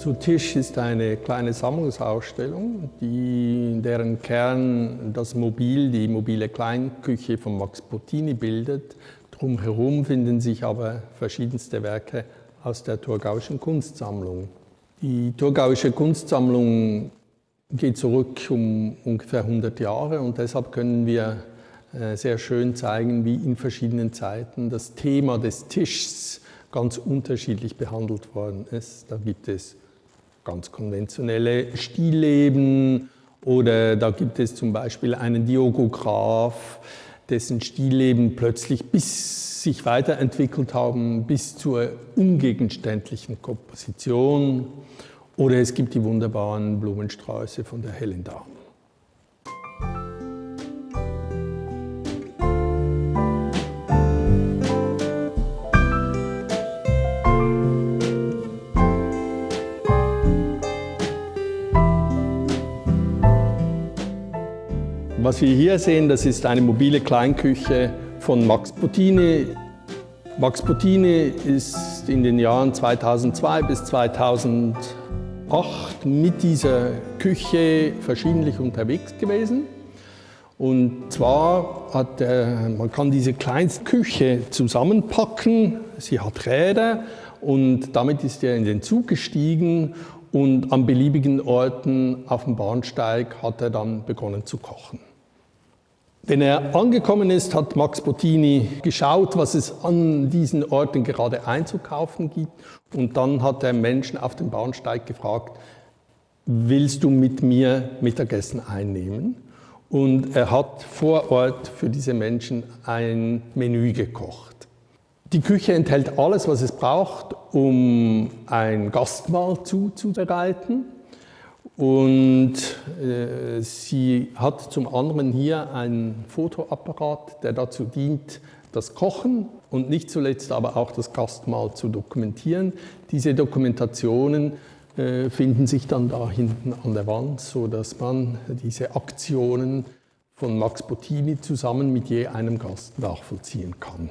Zu Tisch ist eine kleine Sammlungsausstellung, die, deren Kern das Mobil, die mobile Kleinküche von Max Bottini bildet. Drumherum finden sich aber verschiedenste Werke aus der Thurgauischen Kunstsammlung. Die Thurgauische Kunstsammlung geht zurück um ungefähr 100 Jahre und deshalb können wir äh, sehr schön zeigen, wie in verschiedenen Zeiten das Thema des Tischs ganz unterschiedlich behandelt worden ist. Da gibt es ganz konventionelle Stillleben oder da gibt es zum Beispiel einen Diogograph, dessen Stillleben plötzlich bis sich weiterentwickelt haben bis zur ungegenständlichen Komposition. Oder es gibt die wunderbaren Blumensträuße von der Helen Dahm. Was wir hier sehen, das ist eine mobile Kleinküche von Max Bottini. Max Bottini ist in den Jahren 2002 bis 2008 mit dieser Küche verschiedentlich unterwegs gewesen. Und zwar hat er, man kann diese Kleinstküche zusammenpacken, sie hat Räder und damit ist er in den Zug gestiegen und an beliebigen Orten auf dem Bahnsteig hat er dann begonnen zu kochen. Wenn er angekommen ist, hat Max Bottini geschaut, was es an diesen Orten gerade einzukaufen gibt. Und dann hat er Menschen auf dem Bahnsteig gefragt, willst du mit mir Mittagessen einnehmen? Und er hat vor Ort für diese Menschen ein Menü gekocht. Die Küche enthält alles, was es braucht, um ein Gastmahl zuzubereiten. Und äh, sie hat zum anderen hier einen Fotoapparat, der dazu dient, das Kochen und nicht zuletzt aber auch das Gastmahl zu dokumentieren. Diese Dokumentationen äh, finden sich dann da hinten an der Wand, sodass man diese Aktionen von Max Bottini zusammen mit je einem Gast nachvollziehen kann.